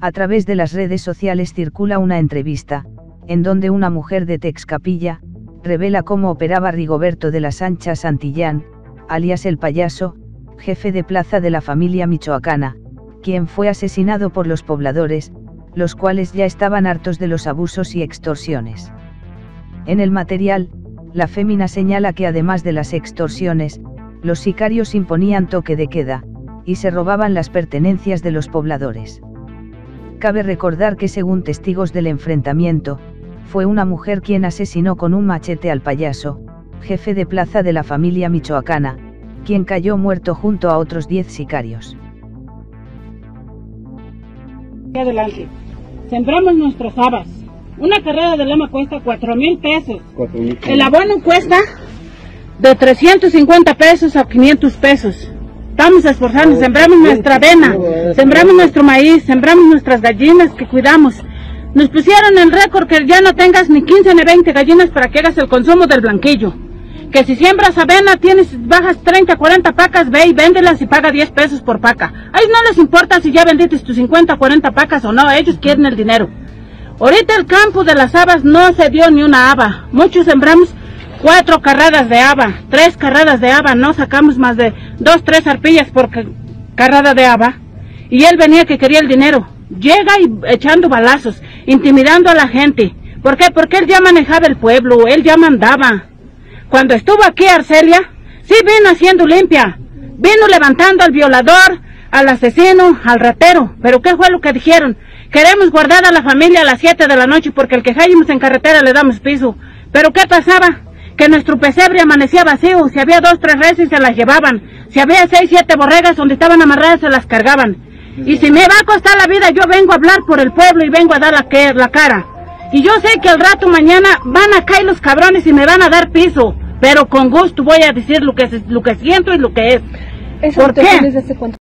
A través de las redes sociales circula una entrevista, en donde una mujer de Texcapilla, revela cómo operaba Rigoberto de la Sancha Santillán, alias el payaso, jefe de plaza de la familia michoacana, quien fue asesinado por los pobladores, los cuales ya estaban hartos de los abusos y extorsiones. En el material, la fémina señala que además de las extorsiones, los sicarios imponían toque de queda, y se robaban las pertenencias de los pobladores. Cabe recordar que según testigos del enfrentamiento, fue una mujer quien asesinó con un machete al payaso, jefe de plaza de la familia michoacana, quien cayó muerto junto a otros 10 sicarios. Adelante. Sembramos nuestras habas. Una carrera de lama cuesta 4 mil pesos. El abono cuesta de 350 pesos a 500 pesos. Estamos esforzando, sembramos nuestra avena, sembramos nuestro maíz, sembramos nuestras gallinas que cuidamos. Nos pusieron en récord que ya no tengas ni 15 ni 20 gallinas para que hagas el consumo del blanquillo. Que si siembras avena, tienes, bajas 30, 40 pacas, ve y véndelas y paga 10 pesos por paca. A no les importa si ya vendiste tus 50, 40 pacas o no, ellos quieren el dinero. Ahorita el campo de las habas no se dio ni una haba. Muchos sembramos cuatro carradas de haba, tres carradas de haba, no sacamos más de dos, tres arpillas por carrada de haba. Y él venía que quería el dinero. Llega y echando balazos, intimidando a la gente. ¿Por qué? Porque él ya manejaba el pueblo, él ya mandaba. Cuando estuvo aquí Arcelia, sí vino haciendo limpia. Vino levantando al violador, al asesino, al ratero. Pero ¿qué fue lo que dijeron? Queremos guardar a la familia a las 7 de la noche porque el que caímos en carretera le damos piso. Pero ¿qué pasaba? Que nuestro pesebre amanecía vacío. Si había dos, tres reses se las llevaban. Si había seis, siete borregas donde estaban amarradas se las cargaban. Y si me va a costar la vida, yo vengo a hablar por el pueblo y vengo a dar la, que, la cara. Y yo sé que al rato mañana van a caer los cabrones y me van a dar piso. Pero con gusto voy a decir lo que, lo que siento y lo que es. ¿Eso ¿Por qué?